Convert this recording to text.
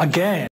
again.